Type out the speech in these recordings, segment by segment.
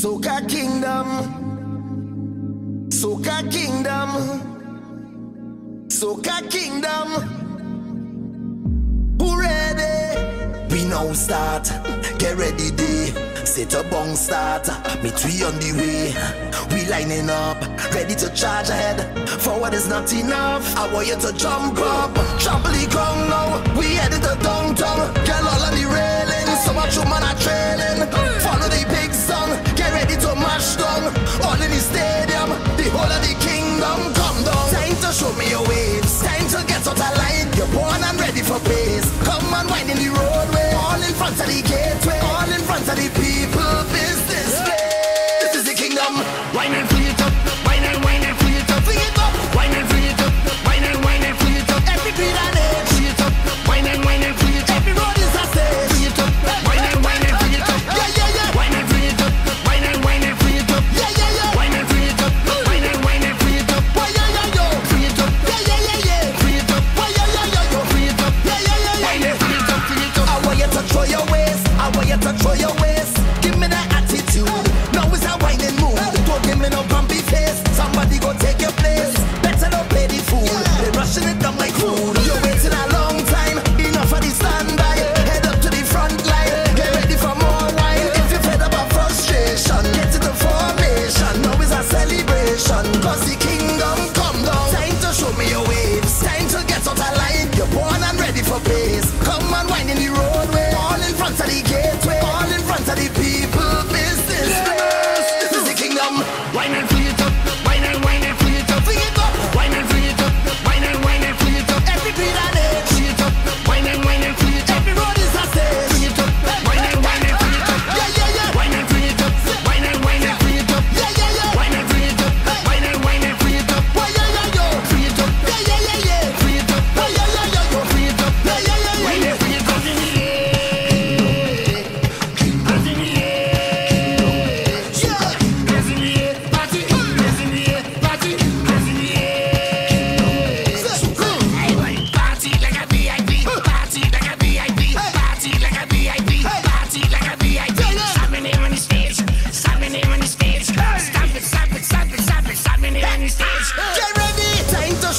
Soca Kingdom. Soca Kingdom. Soca Kingdom. Who ready? We now start. Get ready, day. Set a bong start. Meet we on the way. We lining up. Ready to charge ahead. Forward is not enough. I want you to jump up. 祭り系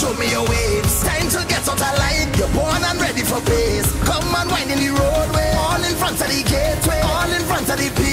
show me your way. It's time to get out alive. You're born and ready for pace. Come and wind in the roadway. All in front of the gateway. All in front of the people.